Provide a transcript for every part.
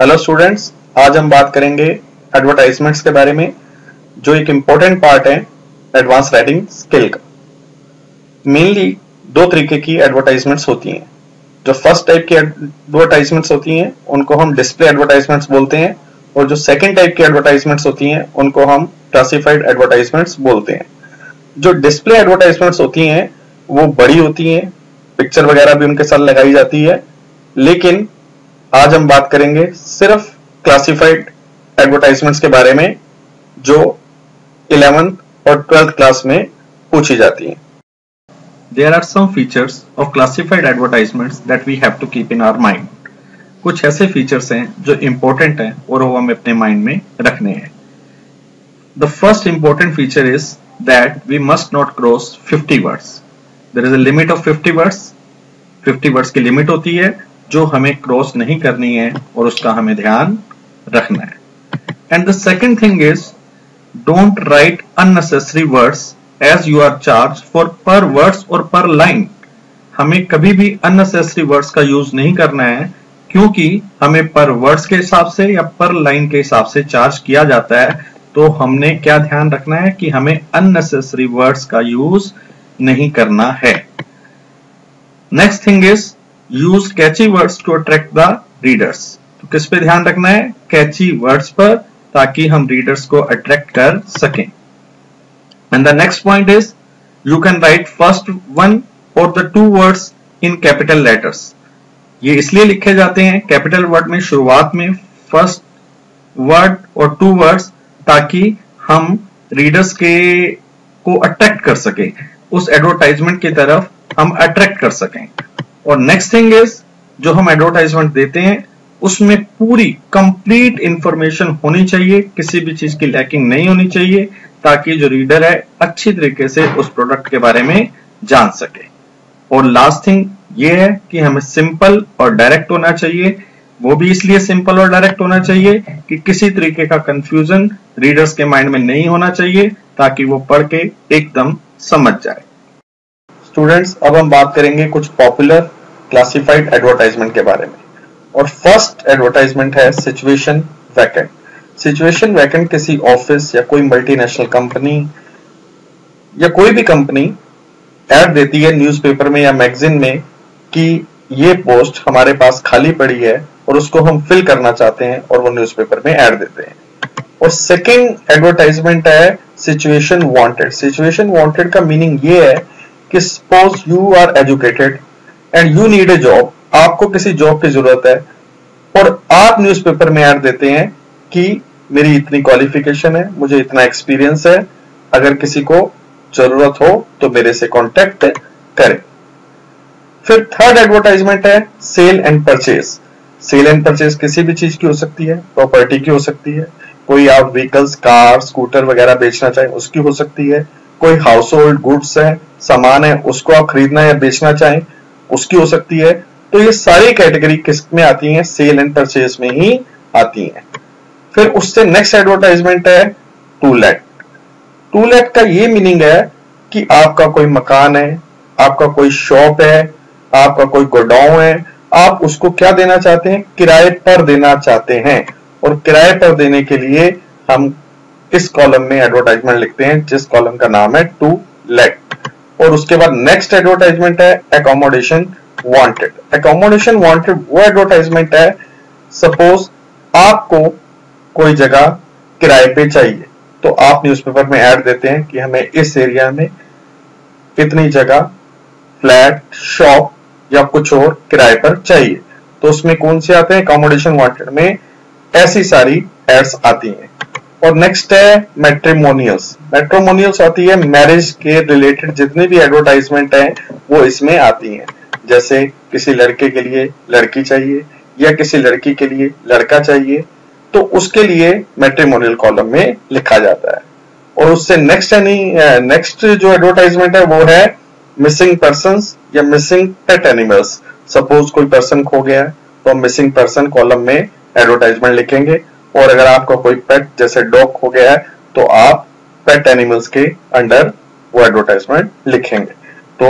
Hello students आज हम बात करेंगे एडवर्टाइजमेंट्स के बारे में, जो एक इंपॉर्टेंट पार्ट है एडवांस राइटिंग स्किल का। मेनली दो तरीके की एडवर्टाइजमेंट्स होती हैं। जो फ़र्स्ट टाइप की एडवर्टाइजमेंट्स होती हैं, उनको हम डिस्प्ले एडवर्टाइजमेंट्स बोलते हैं, और जो सेकेंड टाइप की एडवर्टाइजमेंट्स होती हैं, उनको हम क्लासिफाइड एडवर्टाइजमेंट्स बोलते हैं। जो डिस्प्ले एडवर्टाइजमेंट्स होती हैं, वो बड़ी होती हैं पिक्चर वगैरह भी उनके साथ लगाई जाती है, लेकिन आज हम बात करेंगे सिर्फ़ क्लासिफाइड एडवर्टाइजमेंट्स के बारे में, जो इलेवेंथ और ट्वेल्थ क्लास में पूछी जाती हैं। There are some features of classified advertisements that we have to keep in our mind. कुछ ऐसे फीचर्स हैं जो इंपॉर्टेंट हैं और वो हमें अपने माइंड में रखने हैं। The first important feature is that we must not cross 50 words there is a limit of 50 words 50 words की लिमिट होती है। जो हमें क्रॉस नहीं करनी है और उसका हमें ध्यान रखना है। And the second thing is don't write unnecessary words as you are charge for per words और पर लाइन हमें कभी भी अननेसेसरी वर्ड्स का यूज़ नहीं करना है, क्योंकि हमें पर वर्ड्स के हिसाब से या पर लाइन के हिसाब से चार्ज किया जाता है। तो हमने क्या ध्यान रखना है कि हमें अननेसेसरी वर्ड्स का यूज़ नहीं करना है। Next thing is use catchy words to attract the readers तो किस पे ध्यान रखना है? कैची वर्ड्स पर, ताकि हम रीडर्स को अट्रैक्ट कर सकें। And the next point is you can write first one और the two words in capital letters ये इसलिए लिखे जाते हैं कैपिटल वर्ड में शुरुआत में फ़र्स्ट वर्ड और टू वर्ड्स ताकि हम रीडर्स के, को अट्रैक्ट कर सके। उस एडवर्टाइजमेंट की तरफ़ हम अट्रैक्ट कर सकें। और नेक्स्ट थिंग इज़ जो हम एडवर्टाइजमेंट देते हैं, उसमें पूरी कंप्लीट इंफॉर्मेशन होनी चाहिए, किसी भी चीज़ की लैकिंग नहीं होनी चाहिए, ताकि जो रीडर है, अच्छी तरीके से उस प्रोडक्ट के बारे में जान सके। और लास्ट थिंग ये है कि हमें सिंपल और डायरेक्ट होना चाहिए। वो भी इसलिए सिंपल और डायरेक्ट होना चाहिए कि किसी तरीके का कंफ्यूजन रीडर्स के माइंड में नहीं होना चाहिए, ताकि वो पढ़ के एकदम समझ जाए। स्टूडेंट्स अब हम बात करेंगे कुछ पॉपुलर क्लासिफाइड एडवर्टाइजमेंट के बारे में। और फ़र्स्ट एडवर्टाइजमेंट है सिचुएशन वैकेंट सिचुएशन वैकेंट किसी ऑफ़िस या कोई मल्टीनेशनल कंपनी या कोई भी कंपनी ऐड देती है न्यूज़पेपर में या मैगजीन में कि ये पोस्ट हमारे पास खाली पड़ी है और उसको हम फिल करना चाहते हैं और वो न्यूज़पेपर में ऐड देते हैं। और सेकेंड एडवर्टाइजमेंट है सिचुएशन वांटेड सिचुएशन वांटेड का मीनिंग ये है कि suppose you are educated and you need a job आपको किसी जॉब की ज़रूरत है। और आप न्यूज़पेपर में ऐड देते हैं कि मेरी इतनी क्वालिफिकेशन है, मुझे इतना एक्सपीरियंस है। अगर किसी को ज़रूरत हो तो मेरे से कांटेक्ट करें। फिर थर्ड एडवर्टाइजमेंट है sale and purchase sale and purchase किसी भी चीज़ की हो सकती है प्रॉपर्टी की हो सकती है। कोई आप व्हीकल्स कार स्कूटर वगैरह बेचना चाहें, उसकी हो सकती है। कोई हाउस होल्ड गुड्स है, सामान है, उसको आप खरीदना या बेचना चाहें उसकी हो सकती है। तो ये सारी कैटेगरी किसमें आती है? सेल एंड परचेज में ही आती है। फिर उससे नेक्स्ट एडवर्टाइजमेंट है टू लेट टू लेट का ये मीनिंग है कि आपका कोई मकान है, आपका कोई शॉप है, आपका कोई गोडाउन है, आप उसको क्या देना चाहते हैं? किराए पर देना चाहते हैं। और किराए पर देने के लिए हम इस कॉलम में एडवर्टाइजमेंट लिखते हैं, जिस कॉलम का नाम है टू लेट और उसके बाद नेक्स्ट एडवर्टाइजमेंट है एकोमोडेशन वांटेड एकोमोडेशन वांटेड वो एडवर्टाइजमेंट है सपोज़ आपको कोई जगह किराए पे चाहिए तो आप न्यूज़पेपर में ऐड देते हैं कि हमें इस एरिया में इतनी जगह फ्लैट शॉप या कुछ और किराए पर चाहिए। तो उसमें कौन से आते हैं? अकोमोडेशन वांटेड में ऐसी सारी एड्स आती हैं। और नेक्स्ट है मेट्रीमोनियल्स मेट्रोमोनियल्स आती है मैरिज के रिलेटेड जितनी भी एडवर्टाइजमेंट है, वो इसमें आती हैं। जैसे किसी लड़के के लिए लड़की चाहिए, या किसी लड़की के लिए लड़का चाहिए तो उसके लिए मेट्रीमोनियल कॉलम में लिखा जाता है। और उससे नेक्स्ट यानी नेक्स्ट जो एडवर्टाइजमेंट है, वो है मिसिंग पर्सन या मिसिंग पेट एनिमल्स सपोज़ कोई पर्सन खो गया तो हम मिसिंग पर्सन कॉलम में एडवर्टाइजमेंट लिखेंगे। और अगर आपका कोई पेट जैसे डॉग हो गया है तो आप पेट एनिमल्स के अंडर वो एडवर्टाइजमेंट लिखेंगे। तो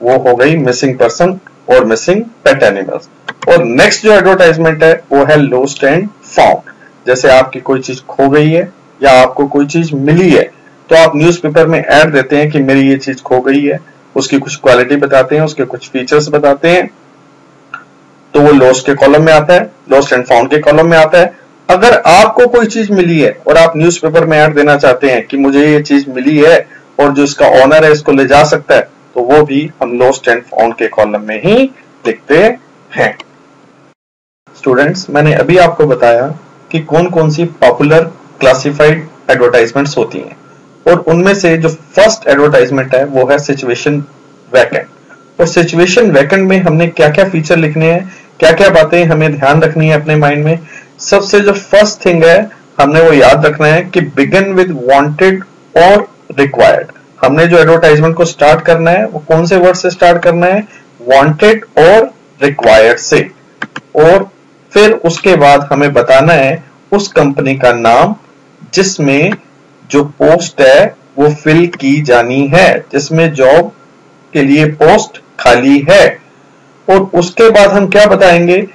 वो हो गई मिसिंग पर्सन और मिसिंग पेट एनिमल्स और नेक्स्ट जो एडवर्टाइजमेंट है, वो है लोस्ट एंड फाउंड जैसे आपकी कोई चीज़ खो गई है या आपको कोई चीज़ मिली है तो आप न्यूज़पेपर में ऐड देते हैं कि मेरी ये चीज़ खो गई है। उसकी कुछ क्वालिटी बताते हैं, उसके कुछ फीचर्स बताते हैं। तो वो लॉस्ट के कॉलम में आता है लॉस्ट एंड फाउंड के कॉलम में आता है। अगर आपको कोई चीज़ मिली है और आप न्यूज़पेपर में ऐड देना चाहते हैं कि मुझे ये चीज़ मिली है और जो इसका ऑनर है, इसको ले जा सकता है तो वो भी हम लॉस्ट एंड फाउंड के कॉलम में ही लिखते हैं। स्टूडेंट्स मैंने अभी आपको बताया कि कौन कौन सी पॉपुलर क्लासिफाइड एडवर्टाइजमेंट्स होती हैं। और उनमें से जो फ़र्स्ट एडवर्टाइजमेंट है, वो है सिचुएशन वैकेंट और सिचुएशन वैकेंट में हमने क्या क्या फीचर लिखने हैं क्या क्या बातें हमें ध्यान रखनी है अपने माइंड में सबसे जो फ़र्स्ट थिंग है, हमने वो याद रखना है कि बिगिन विद वांटेड और रिक्वायर्ड हमने जो एडवर्टाइजमेंट को स्टार्ट करना है, वो कौन से वर्ड से स्टार्ट करना है? वांटेड और रिक्वायर्ड से. और फिर उसके बाद हमें बताना है उस कंपनी का नाम, जिसमें जो पोस्ट है, वो फिल की जानी है, जिसमें जॉब के लिए पोस्ट खाली है। और उसके बाद हम क्या बताएँगे?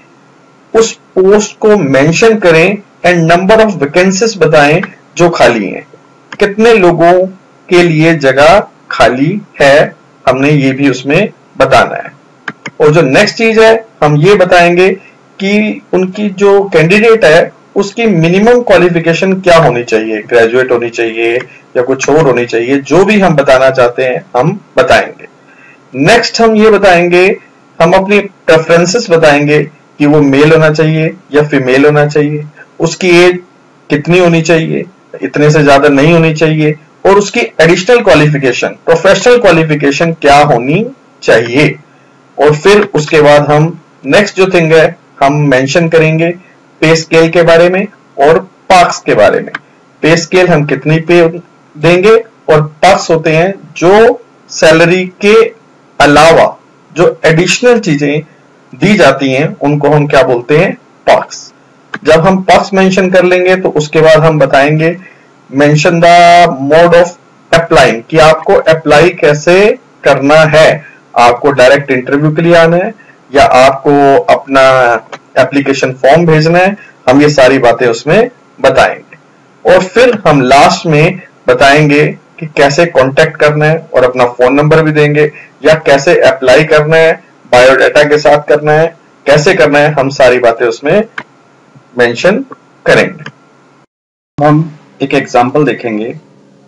उस पोस्ट को मेंशन करें एंड नंबर ऑफ़ वैकेंसीज बताएँ जो खाली हैं। कितने लोगों के लिए जगह खाली है, हमने ये भी उसमें बताना है। और जो नेक्स्ट चीज़ है, हम ये बताएँगे कि उनकी जो कैंडिडेट है, उसकी मिनिमम क्वालिफिकेशन क्या होनी चाहिए? ग्रेजुएट होनी चाहिए या कुछ और होनी चाहिए? जो भी हम बताना चाहते हैं, हम बताएँगे। नेक्स्ट हम ये बताएँगे, हम अपनी प्रेफरेंसेस बताएँगे कि वो मेल होना चाहिए या फीमेल होना चाहिए, उसकी एज कितनी होनी चाहिए, इतने से ज़्यादा नहीं होनी चाहिए, और उसकी एडिशनल क्वालिफिकेशन प्रोफेशनल क्वालिफिकेशन क्या होनी चाहिए? और फिर उसके बाद हम नेक्स्ट जो थिंग है, हम मेंशन करेंगे पे स्केल के बारे में और पार्क्स के बारे में। पे स्केल हम कितनी पे देंगे और पार्क्स होते हैं जो सैलरी के अलावा जो एडिशनल चीज़ें दी जाती हैं, उनको हम क्या बोलते हैं? पक्स जब हम पक्स मेंशन कर लेंगे तो उसके बाद हम बताएँगे mention the mode of applying कि आपको अप्लाई कैसे करना है? आपको डायरेक्ट इंटरव्यू के लिए आना है, या आपको अपना एप्लीकेशन फॉर्म भेजना है, हम ये सारी बातें उसमें बताएँगे। और फिर हम लास्ट में बताएँगे कि कैसे कांटेक्ट करना है, और अपना फ़ोन नंबर भी देंगे, या कैसे अप्लाई करना है बायोडाटा के साथ करना है, कैसे करना है, हम सारी बातें उसमें मेंशन करेंगे। हम एक एग्जांपल देखेंगे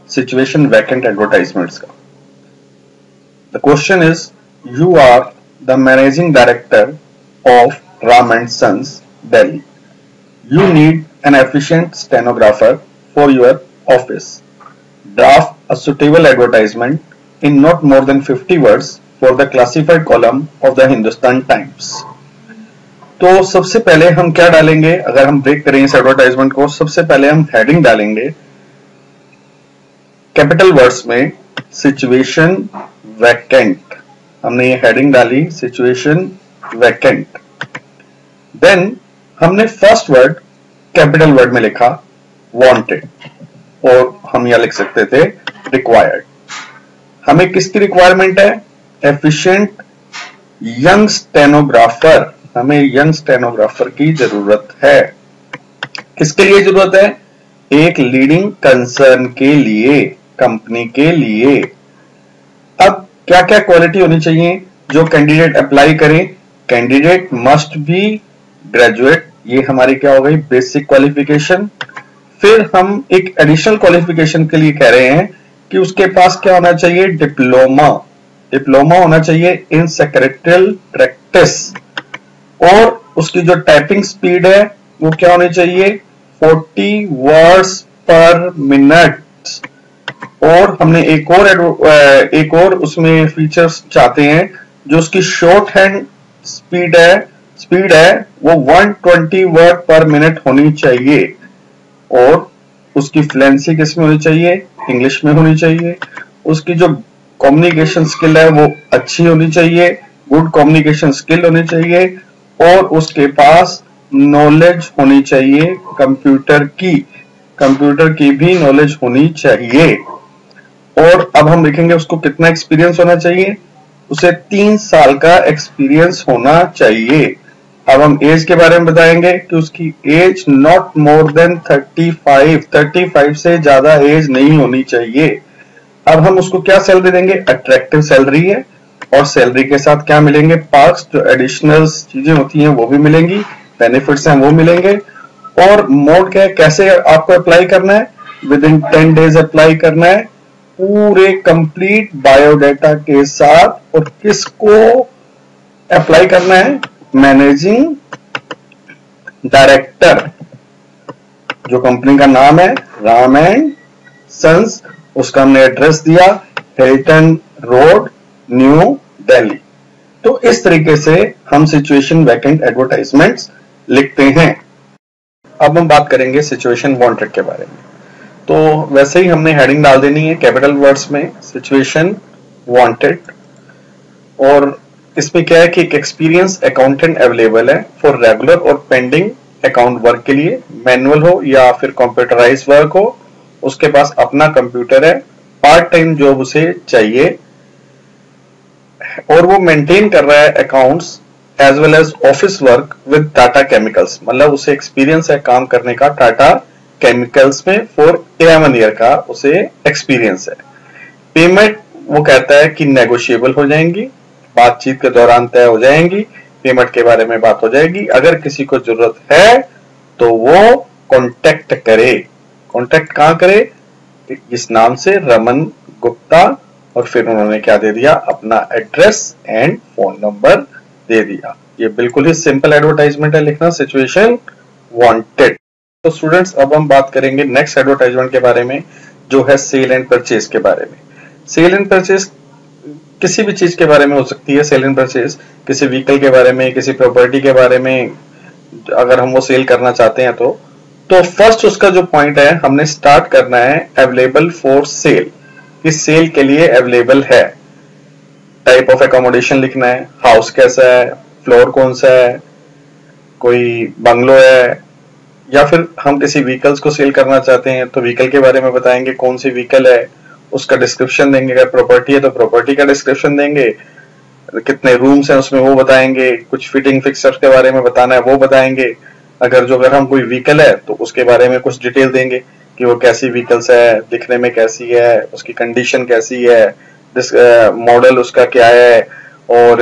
सिचुएशन वैकेंट एडवर्टाइजमेंट्स का। The question is you are the managing director of Ram and sons Delhi you need an efficient stenographer for your office draft a suitable advertisement in not more than 50 words for the classified column of the Hindustan Times तो सबसे पहले हम क्या डालेंगे? अगर हम break करें इस एडवर्टाइजमेंट को, सबसे पहले हम हेडिंग डालेंगे। कैपिटल वर्ड्स में सिचुएशन वैकेंट हमने ये हेडिंग डाली सिचुएशन वैकेंट देन हमने फ़र्स्ट वर्ड कैपिटल वर्ड में लिखा वांटेड और हम यह लिख सकते थे रिक्वायर्ड हमें किसकी रिक्वायरमेंट है? एफिशिएंट यंग स्टेनोग्राफर, हमें यंग स्टेनोग्राफर की ज़रूरत है। किसके लिए ज़रूरत है? एक लीडिंग कंसर्न के लिए कंपनी के लिए। अब क्या क्या क्वालिटी होनी चाहिए जो कैंडिडेट अप्लाई करे? कैंडिडेट मस्ट बी ग्रेजुएट ये हमारी क्या हो गई? बेसिक क्वालिफिकेशन फिर हम एक एडिशनल क्वालिफिकेशन के लिए कह रहे हैं कि उसके पास क्या होना चाहिए? डिप्लोमा डिप्लोमा होना चाहिए इन सेक्रेटरियल प्रैक्टिस और उसकी जो टाइपिंग स्पीड है, वो क्या होनी चाहिए? 40 वर्ड्स पर मिनट और हमने एक और एक और उसमें फीचर्स चाहते हैं, जो उसकी शॉर्ट हैंड स्पीड है स्पीड है, वो 120 वर्ड पर मिनट होनी चाहिए. और उसकी फ्लुएंसी किसमें होनी चाहिए? इंग्लिश में होनी चाहिए. उसकी जो कम्युनिकेशन स्किल है, वो अच्छी होनी चाहिए गुड कम्युनिकेशन स्किल होनी चाहिए, और उसके पास नॉलेज होनी चाहिए कंप्यूटर की कंप्यूटर की भी नॉलेज होनी चाहिए। और अब हम देखेंगे उसको कितना एक्सपीरियंस होना चाहिए। उसे तीन साल का एक्सपीरियंस होना चाहिए। अब हम एज के बारे में बताएँगे कि उसकी एज नॉट मोर देन 35 35 से ज़्यादा एज नहीं होनी चाहिए। अब हम उसको क्या सैलरी देंगे? अट्रैक्टिव सैलरी है। और सैलरी के साथ क्या मिलेंगे? पार्क्स जो एडिशनल चीज़ें होती हैं, वो भी मिलेंगी। बेनिफिट्स हैं, वो मिलेंगे। और मोड क्या है? कैसे आपको अप्लाई करना है? Within ten days apply करना है। पूरे कंप्लीट बायोडाटा के साथ और किसको अप्लाई करना है? मैनेजिंग डायरेक्टर जो कंपनी का नाम है राम एंड सन्स उसका हमने एड्रेस दिया हिल्टन रोड न्यू दिल्ली तो इस तरीके से हम सिचुएशन वैकेंट एडवर्टाइजमेंट्स लिखते हैं। अब हम बात करेंगे सिचुएशन वांटेड के बारे में। तो वैसे ही हमने हेडिंग डाल देनी है कैपिटल वर्ड्स में सिचुएशन वांटेड और इसमें क्या है कि एक एक्सपीरियंस अकाउंटेंट अवेलेबल है फॉर रेगुलर और पेंडिंग अकाउंट वर्क के लिए मैनुअल हो या फिर कंप्यूटराइज वर्क हो उसके पास अपना कंप्यूटर है पार्ट टाइम जॉब उसे चाहिए, और वो मेंटेन कर रहा है accounts as well as office work with Tata Chemicals मतलब उसे एक्सपीरियंस है काम करने का टाटा केमिकल्स में फॉर इलेवन ईयर का उसे एक्सपीरियंस है। पेमेंट वो कहता है कि नेगोशिएबल हो जाएँगी, बातचीत के दौरान तय हो जाएँगी पेमेंट के बारे में बात हो जाएगी। अगर किसी को ज़रूरत है तो वो कॉन्टेक्ट करे। कांटेक्ट कहाँ करे? इस नाम से रमन गुप्ता और फिर उन्होंने क्या दे दिया? अपना एड्रेस एंड फ़ोन नंबर दे दिया। ये बिल्कुल ही सिंपल एडवर्टाइजमेंट है लिखना सिचुएशन वांटेड तो स्टूडेंट्स अब हम बात करेंगे नेक्स्ट एडवर्टाइजमेंट के बारे में, जो है सेल एंड परचेज के बारे में। सेल एंड परचेज किसी भी चीज़ के बारे में हो सकती है सेल एंड परचेज किसी व्हीकल के बारे में, किसी प्रॉपर्टी के बारे में, अगर हम वो सेल करना चाहते हैं तो। तो फ़र्स्ट उसका जो पॉइंट है, हमने स्टार्ट करना है अवेलेबल फॉर सेल इस सेल के लिए अवेलेबल है। टाइप ऑफ़ एकोमोडेशन लिखना है। हाउस कैसा है? फ्लोर कौन सा है? कोई बंगलो है? या फिर हम किसी व्हीकल्स को सेल करना चाहते हैं तो व्हीकल के बारे में बताएँगे कौन सी व्हीकल है। उसका डिस्क्रिप्शन देंगे। अगर प्रॉपर्टी है तो प्रॉपर्टी का डिस्क्रिप्शन देंगे। कितने रूम्स हैं, उसमें वो बताएँगे। कुछ फिटिंग फिक्सर के बारे में बताना है, वो बताएँगे। अगर जो अगर हम कोई व्हीकल है तो उसके बारे में कुछ डिटेल देंगे कि वो कैसी व्हीकल्स है, दिखने में कैसी है, उसकी कंडीशन कैसी है मॉडल उसका क्या है, और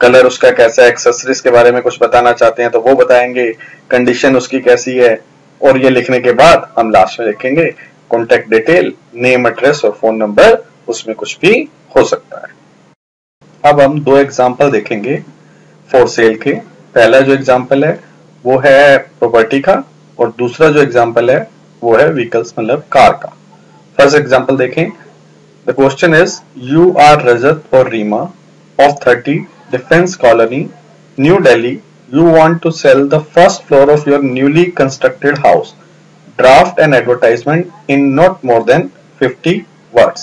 कलर उसका कैसा है एक्सेसरीज के बारे में कुछ बताना चाहते हैं तो वो बताएँगे कंडीशन उसकी कैसी है, और ये लिखने के बाद हम लास्ट में लिखेंगे कॉन्टेक्ट डिटेल नेम एड्रेस और फ़ोन नंबर उसमें कुछ भी हो सकता है। अब हम दो एग्ज़ाम्पल देखेंगे फॉर सेल के। पहला जो एग्ज़ाम्पल है वो है प्रॉपर्टी का और दूसरा जो एग्ज़ाम्पल है, वो है व्हीकल्स मतलब कार का। फ़र्स्ट एग्ज़ाम्पल देखें। The question is you are Rajat और Reema of thirty Defence Colony New Delhi you want to sell the first floor of your newly constructed house. Draft and advertisement in not more than 50 words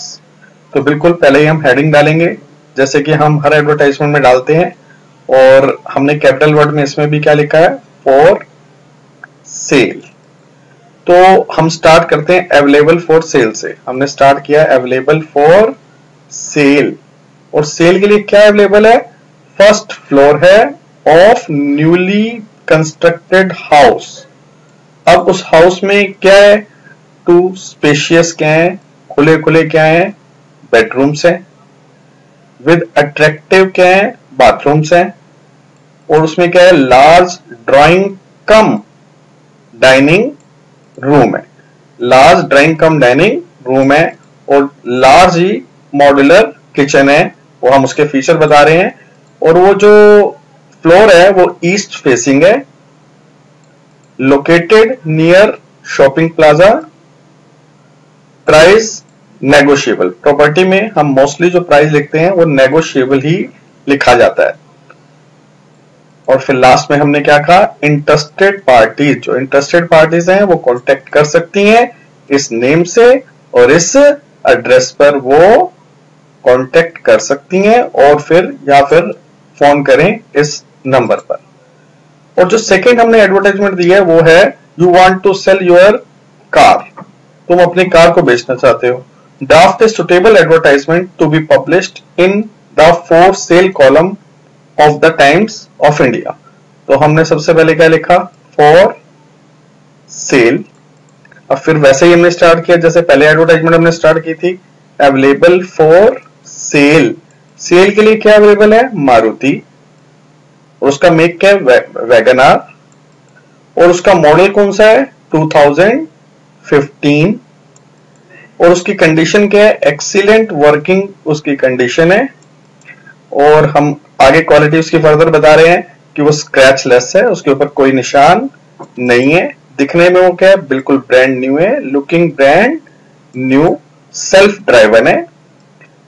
तो बिल्कुल पहले ही हम heading डालेंगे, जैसे कि हम हर advertisement में डालते हैं और हमने कैपिटल वर्ड में इसमें भी क्या लिखा है? फॉर सेल तो हम स्टार्ट करते हैं अवेलेबल फॉर सेल से। हमने स्टार्ट किया अवेलेबल फॉर सेल और सेल के लिए क्या अवेलेबल है? फ़र्स्ट फ्लोर है ऑफ़ न्यूली कंस्ट्रक्टेड हाउस अब उस हाउस में क्या है? टू स्पेशियस क्या है? खुले खुले क्या है? बेडरूम्स है. विद अट्रैक्टिव क्या है? बाथरूम्स है. और उसमें क्या है large drawing cum dining room है। Large drawing cum dining room है और लार्ज ही मॉड्यूलर किचन है, वो हम उसके फीचर बता रहे हैं। और वो जो फ्लोर है, वो ईस्ट फेसिंग है। Located near shopping plaza price negotiable property में हम मोस्टली जो प्राइस लिखते हैं, वो नेगोशिएबल ही लिखा जाता है। और फिर लास्ट में हमने क्या कहा? इंटरेस्टेड पार्टीज़ जो इंटरेस्टेड पार्टीज़ हैं, वो कांटेक्ट कर सकती हैं इस नेम से और इस एड्रेस पर वो कांटेक्ट कर सकती हैं और फिर, या फिर फ़ोन करें इस नंबर पर। और जो सेकंड हमने एडवर्टाइजमेंट दी है, वो है you want to sell your car तुम अपनी कार को बेचना चाहते हो। Draft a suitable advertisement to be published in the for sale column of the Times of India तो हमने सबसे पहले क्या लिखा? फॉर सेल अब फिर वैसे ही हमने स्टार्ट किया, जैसे पहले एडवर्टाइजमेंट हमने स्टार्ट की थी अवेलेबल फॉर सेल सेल के लिए क्या अवेलेबल है? मारुति. और उसका मेक क्या है? वैगनार. और उसका मॉडल कौन सा है? 2015 और उसकी कंडीशन क्या है? एक्सीलेंट वर्किंग उसकी कंडीशन है. और हम आगे क्वालिटी उसकी फर्दर बता रहे हैं कि वो स्क्रैच लेस है, उसके ऊपर कोई निशान नहीं है। दिखने में वो क्या है? बिल्कुल ब्रांड न्यू है। Looking brand new self driven है।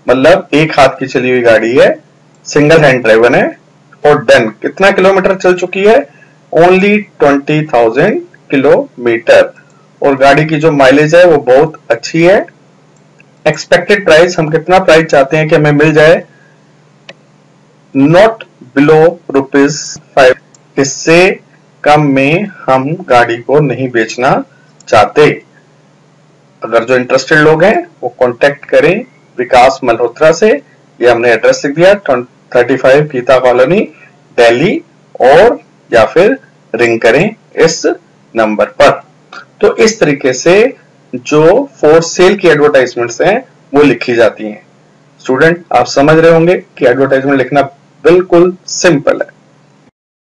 मतलब एक हाथ की चली हुई गाड़ी है सिंगल हैंड ड्राइवन है और डन कितना किलोमीटर चल चुकी है? ओनली ट्वेंटी थाउज़ेंड किलोमीटर और गाड़ी की जो माइलेज है, वो बहुत अच्छी है। एक्सपेक्टेड प्राइस हम कितना प्राइस चाहते हैं कि हमें मिल जाए? नॉट बिलो रुपीज़ फाइव इससे कम में हम गाड़ी को नहीं बेचना चाहते। अगर जो इंटरेस्टेड लोग हैं, वो कांटेक्ट करें विकास मल्होत्रा से। ये हमने एड्रेस लिख दिया thirty five Geeta colony, Delhi, और या फिर रिंग करें इस नंबर पर। तो इस तरीके से जो फोर सेल की एडवर्टाइजमेंट्स हैं, वो लिखी जाती हैं। स्टूडेंट आप समझ रहे होंगे कि एडवर्टाइजमेंट लिखना बिल्कुल सिंपल है।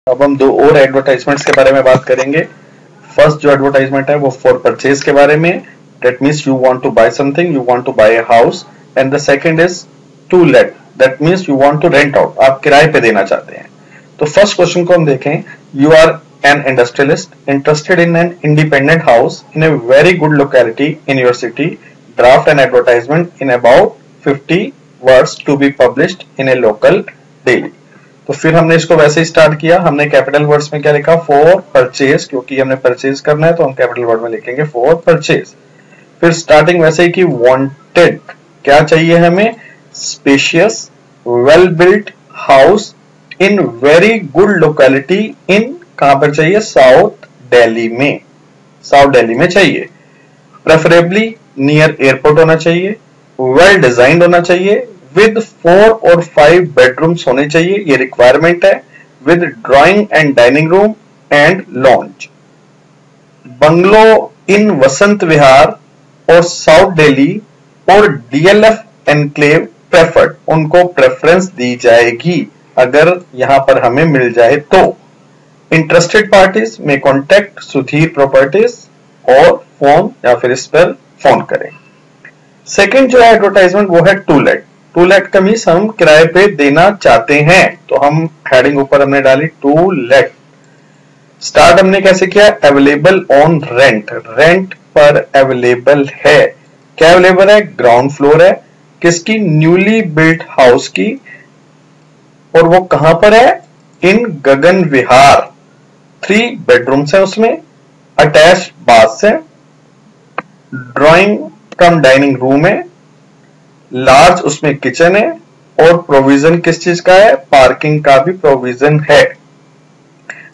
अब हम दो और एडवर्टाइजमेंट्स के बारे में बात करेंगे। फ़र्स्ट जो एडवर्टाइजमेंट है वो फॉर परचेज के बारे में। That means you want to buy something you want to buy house and the second is to let that means you want to rent out आप किराए पे देना चाहते हैं। तो फ़र्स्ट क्वेश्चन को हम देखें। You are an industrialist interested in an independent house in a very good locality in your city. Draft an advertisement in about 50 words to be published in a local daily तो फिर हमने इसको वैसे ही start किया। हमने capital words में क्या लिखा? फॉर परचेज क्योंकि हमने परचेज करना है तो हम कैपिटल वर्ड में लिखेंगे फॉर परचेज फिर स्टार्टिंग वैसे ही कि वांटेड क्या चाहिए हमें? Spacious well built house in very good locality in कहाँ पर चाहिए? साउथ दिल्ली में। साउथ दिल्ली में चाहिए। प्रेफरेबली नियर एयरपोर्ट होना चाहिए। वेल well डिजाइंड होना चाहिए। विद फोर और फाइव बेडरूम्स होने चाहिए, ये रिक्वायरमेंट है with drawing and dining room and lawn bungalow in Vasant Vihar और साउथ दिल्ली और डीएलएफ एनक्लेव प्रेफर्ड उनको प्रेफरेंस दी जाएगी, अगर यहाँ पर हमें मिल जाए तो। इंटरेस्टेड पार्टीज़ में कॉन्टेक्ट सुधीर प्रॉपर्टीज़ और फ़ोन या फिर इस पर फ़ोन करें। सेकेंड जो है एडवर्टाइजमेंट वो है टू लेट टू लेट का मीन हम किराए पे देना चाहते हैं। तो हम हेडिंग ऊपर हमने डाली टू लेट स्टार्ट हमने कैसे किया? अवेलेबल ऑन रेंट रेंट पर अवेलेबल है। क्या अवेलेबल है? ग्राउंड फ्लोर है। किसकी? न्यूली बिल्ट हाउस की। और वो कहाँ पर है? इन गगन विहार थ्री बेडरूम्स है उसमें। अटैच बाथ है। ड्राइंग कम डाइनिंग रूम है। लार्ज उसमें किचन है और प्रोविज़न किस चीज़ का है? पार्किंग का भी प्रोविज़न है।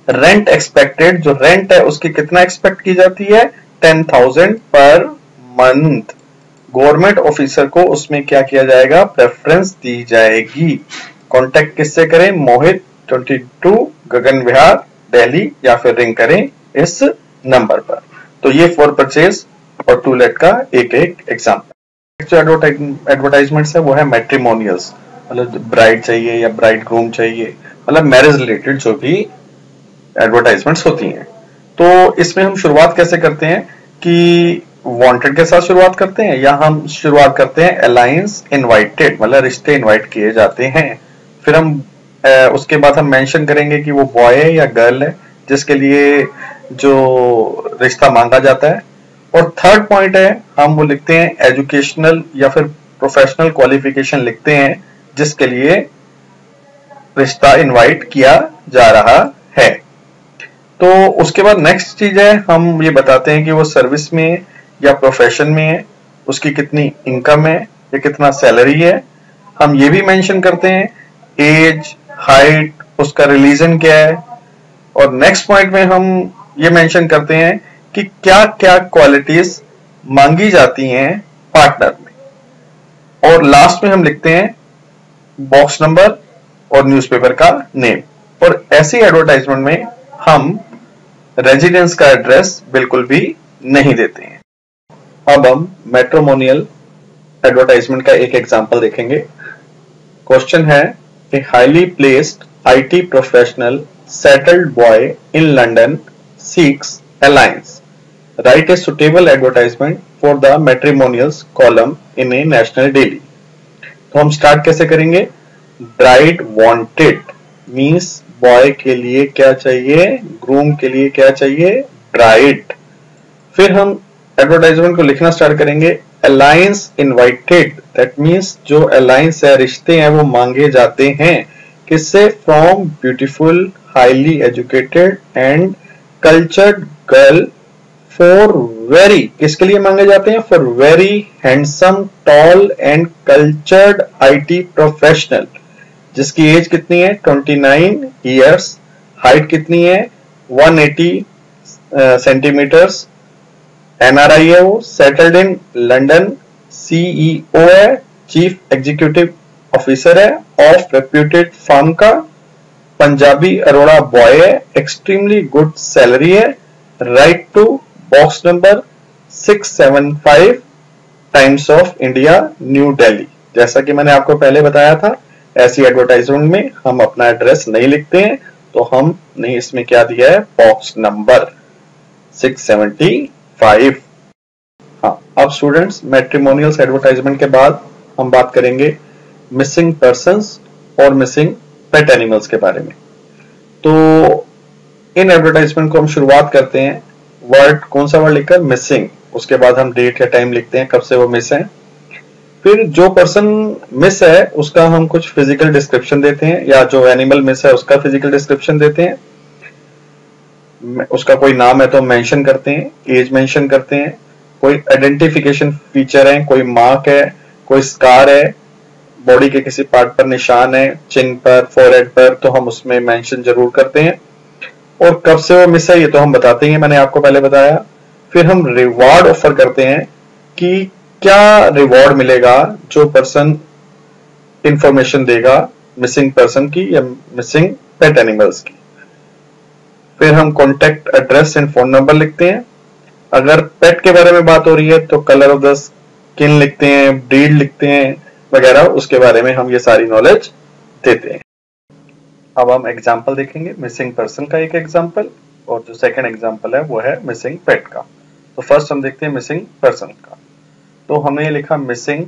रेंट एक्सपेक्टेड जो रेंट है, उसकी कितना एक्सपेक्ट की जाती है? Ten thousand per month government officer को उसमें क्या किया जाएगा? प्रेफरेंस दी जाएगी। कांटेक्ट किससे करें? मोहित 22 गगन विहार दिल्ली या फिर रिंग करें इस नंबर पर। तो ये फॉर परचेज और टू लेट का एक एक एग्ज़ाम्पल जो एडवर्टाइजमेंट है वो है मेट्रीमोनियल्स मतलब ब्राइड चाहिए या ब्राइड ग्रूम चाहिए। मतलब मैरिज रिलेटेड जो भी एडवर्टाइजमेंट्स होती हैं। तो इसमें हम शुरुआत कैसे करते हैं कि वांटेड के साथ शुरुआत करते हैं या हम शुरुआत करते हैं अलायंस इनवाइटेड मतलब रिश्ते इनवाइट किए जाते हैं। फिर हम ए, उसके बाद हम मेंशन करेंगे कि वो बॉय है या गर्ल है जिसके लिए जो रिश्ता मांगा जाता है। और थर्ड पॉइंट है, हम वो लिखते हैं एजुकेशनल या फिर प्रोफेशनल क्वालिफिकेशन लिखते हैं, जिसके लिए रिश्ता इनवाइट किया जा रहा है। तो उसके बाद नेक्स्ट चीज़ है, हम ये बताते हैं कि वो सर्विस में या प्रोफेशन में है उसकी कितनी इनकम है, या कितना सैलरी है। हम ये भी मेंशन करते हैं एज हाइट उसका रिलीजन क्या है। और नेक्स्ट पॉइंट में हम ये मेंशन करते हैं कि क्या क्या क्वालिटीज मांगी जाती हैं पार्टनर में। और लास्ट में हम लिखते हैं बॉक्स नंबर और न्यूज़पेपर का नेम और ऐसी एडवर्टाइजमेंट में हम रेजिडेंस का एड्रेस बिल्कुल भी नहीं देते हैं। अब हम मेट्रोमोनियल एडवर्टाइजमेंट का एक एग्जांपल देखेंगे। क्वेश्चन है a highly placed IT professional settled boy in London seeks alliance write a suitable advertisement for the matrimonials column in a national daily तो हम स्टार्ट कैसे करेंगे? ब्राइड वांटेड मींस बॉय के लिए क्या चाहिए? ग्रूम के लिए क्या चाहिए? ब्राइड फिर हम एडवर्टाइजमेंट को लिखना स्टार्ट करेंगे। अलायंस इनवाइटेड दैट मींस जो अलायंस है रिश्ते हैं वो मांगे जाते हैं। किससे? From beautiful highly educated and cultured girl for very किसके लिए मांगे जाते हैं? For very handsome tall and cultured IT professional जिसकी एज कितनी है? 29 इयर्स हाइट कितनी है? 180 सेंटीमीटर्स एनआरआई है वो. सेटल्ड इन लंडन सीईओ है. चीफ एग्जीक्यूटिव ऑफिसर है. ऑफ़ रेप्यूटेड फर्म का. पंजाबी अरोड़ा बॉय है. एक्सट्रीमली गुड सैलरी है. Write to box number 675 Times of India New Delhi जैसा कि मैंने आपको पहले बताया था, ऐसी एडवर्टाइजमेंट में हम अपना एड्रेस नहीं लिखते हैं तो हम ने इसमें क्या दिया है बॉक्स नंबर 670 फाइव हाँ अब स्टूडेंट्स मैट्रिमोनियल्स एडवर्टाइजमेंट के बाद हम बात करेंगे मिसिंग पर्सन और मिसिंग पेट एनिमल्स के बारे में। तो इन एडवर्टाइजमेंट को हम शुरुआत करते हैं। वर्ड कौन सा वर्ड लिखकर मिसिंग उसके बाद हम डेट या टाइम लिखते हैं, कब से वो मिस है। फिर जो पर्सन मिस है, उसका हम कुछ फ़िज़िकल डिस्क्रिप्शन देते हैं, या जो एनिमल मिस है, उसका फ़िज़िकल डिस्क्रिप्शन देते हैं। उसका कोई नाम है तो मेंशन करते हैं एज मेंशन करते हैं। कोई आइडेंटिफिकेशन फीचर है, कोई मार्क है, कोई स्कार है बॉडी के किसी पार्ट पर निशान है चिन पर फोरहेड पर तो हम उसमें मेंशन ज़रूर करते हैं। और कब से वो मिस है, ये तो हम बताते हैं मैंने आपको पहले बताया। फिर हम रिवॉर्ड ऑफ़र करते हैं कि क्या रिवॉर्ड मिलेगा जो पर्सन इंफॉर्मेशन देगा मिसिंग पर्सन की या मिसिंग पेट एनिमल्स की। फिर हम contact address and phone number लिखते हैं। अगर पेट के बारे में बात हो रही है तो कलर ऑफ़ द स्किन लिखते हैं ब्रीड लिखते हैं, वगैरह, उसके बारे में हम ये सारी नॉलेज देते हैं। अब हम एग्ज़ाम्पल देखेंगे मिसिंग पर्सन का एक एग्ज़ाम्पल और जो सेकेंड एग्ज़ाम्पल है, वो है मिसिंग पेट का। तो फ़र्स्ट हम देखते हैं मिसिंग पर्सन का। तो हमने लिखा मिसिंग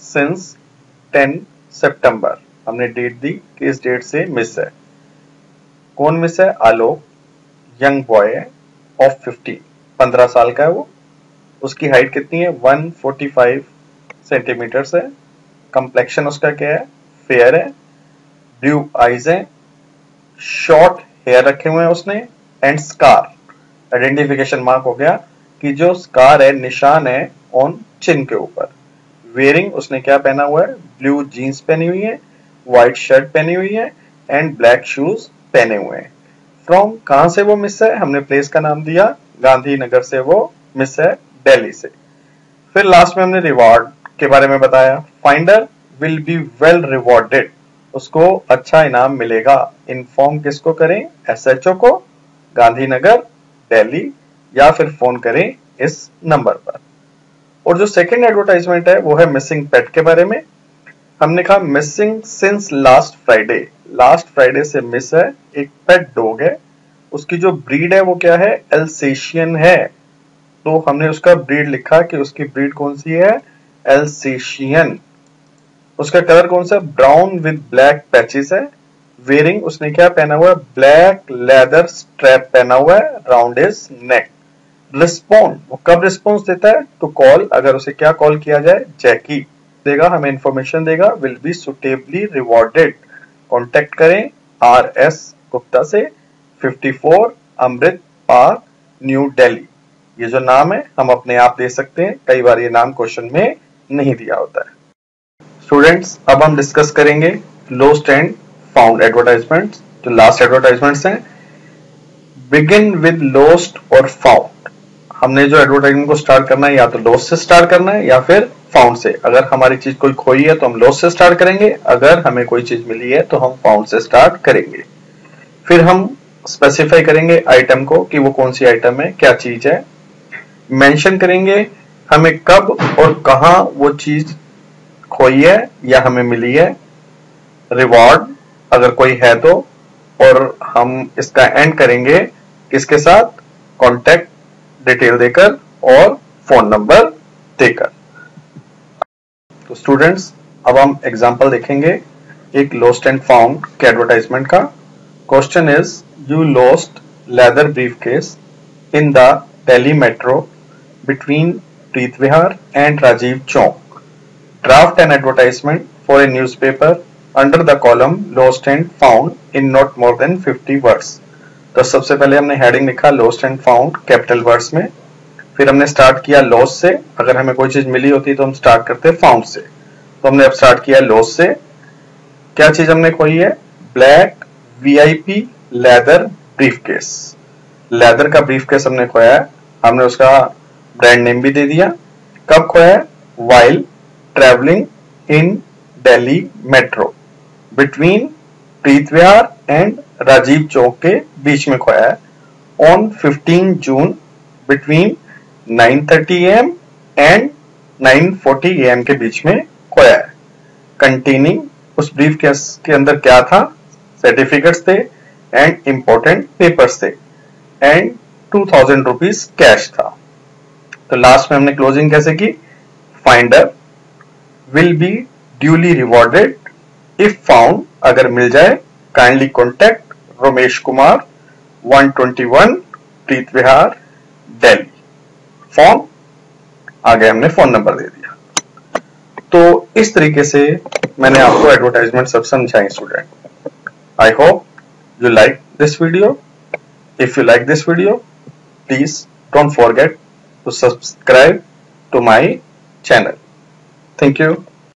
सिंस 10 सितंबर हमने डेट दी कि इस डेट से मिस है। कौन मिस है? आलोक यंग बॉय है ऑफ़ फिफ्टी पंद्रह साल का है वो। उसकी हाइट कितनी है? वन फोर्टी फाइव सेंटीमीटर है। कंप्लेक्शन उसका क्या है? फेयर है। ब्लू आईज है। शॉर्ट हेयर रखे हुए हैं उसने एंड स्कार आइडेंटिफिकेशन मार्क हो गया कि जो स्कार है, निशान है ऑन चिन के ऊपर. वेयरिंग उसने क्या पहना हुआ है? ब्लू जीन्स पहनी हुई है व्हाइट शर्ट पहनी हुई है एंड ब्लैक शूज़ पहने हुए हैं. फ्रॉम कहाँ से वो मिस है? हमने प्लेस का नाम दिया, गांधीनगर से वो मिस है, दिल्ली से. फिर लास्ट में हमने रिवॉर्ड के बारे में बताया. Finder will be well rewarded उसको अच्छा इनाम मिलेगा। इन्फॉर्म किसको करें? एसएचओ को। गांधीनगर, दिल्ली, या फिर फ़ोन करें इस नंबर पर। और जो सेकंड एडवर्टाइजमेंट है, वो है मिसिंग पेट के बारे में। हमने कहा missing since last Friday last Friday से मिस है। एक पेट डॉग है। उसकी जो ब्रीड है, वो क्या है? एल्सेशियन है। तो हमने उसका ब्रीड लिखा कि उसकी ब्रीड कौन सी है? एल्सेशियन उसका कलर कौन सा? ब्राउन विद ब्लैक पैचेस है। वेयरिंग उसने क्या पहना हुआ है? ब्लैक लेदर स्ट्रैप पहना हुआ है राउंड इज़ नेक रिस्पॉन्ड वो कब रिस्पॉन्स देता है? टू कॉल अगर उसे क्या कॉल किया जाए? जैकी देगा, हमें इंफॉर्मेशन देगा will be suitably rewarded contact करें आर एस गुप्ता से 54 अमृत पार्क न्यू दिल्ली ये जो नाम है, हम अपने आप दे सकते हैं। कई बार ये नाम क्वेश्चन में नहीं दिया होता है। स्टूडेंट्स अब हम डिस्कस करेंगे लोस्ट एंड फाउंड एडवर्टाइजमेंट जो लास्ट एडवर्टाइजमेंट्स हैं बिगिन विद लोस्ट और फाउंड हमने जो एडवर्टाइजमेंट को स्टार्ट करना है, या तो लॉस से स्टार्ट करना है, या फिर फाउंड से। अगर हमारी चीज़ कोई खोई है तो हम लॉस से स्टार्ट करेंगे। अगर हमें कोई चीज़ मिली है तो हम फाउंड से स्टार्ट करेंगे। फिर हम स्पेसिफाई करेंगे आइटम को कि वो कौन सी आइटम है, क्या चीज़ है। मेंशन करेंगे हमें कब और कहा वो चीज़ खोई है या हमें मिली है रिवॉर्ड अगर कोई है तो और हम इसका एंड करेंगे किसके साथ? कॉन्टेक्ट डिटेल देकर और फ़ोन नंबर देकर। तो स्टूडेंट्स अब हम एग्जांपल देखेंगे एक लोस्ट एंड फाउंड के एडवर्टाइजमेंट का। Question is you lost leather briefcase in the Delhi metro between Preet Vihar and Rajiv Chowk draft an advertisement for a newspaper under the column lost and found in not more than 50 words तो सबसे पहले हमने heading लिखा lost and found capital words में। फिर हमने start किया loss से। अगर हमें कोई चीज़ मिली होती तो हम स्टार्ट करते फाउंड से। तो हमने अब स्टार्ट किया लॉस से। क्या चीज़ हमने खोई है? Black VIP leather briefcase leather का ब्रीफ केस हमने खोया है। हमने उसका ब्रांड नेम भी दे दिया। कब खोया है? While travelling in Delhi metro between Preet Vihar and Rajiv Chowk के बीच में खोया है। On 15 June between 9:30 AM and 9:40 AM के बीच में खोया है। कंटेनिंग उस ब्रीफ केस के अंदर क्या था? सर्टिफिकेट्स थे एंड इंपॉर्टेंट पेपर्स थे। And two thousand rupees cash था। तो लास्ट में हमने क्लोजिंग कैसे की? Finder will be duly rewarded if found अगर मिल जाए kindly contact Romesh Kumar 121 Preet Vihar Delhi phone आगे हमने फ़ोन नंबर दे दिया। तो इस तरीके से मैंने आपको एडवर्टाइजमेंट सब समझाई student I hope you like this video if you like this video please don't forget to subscribe to my channel thank you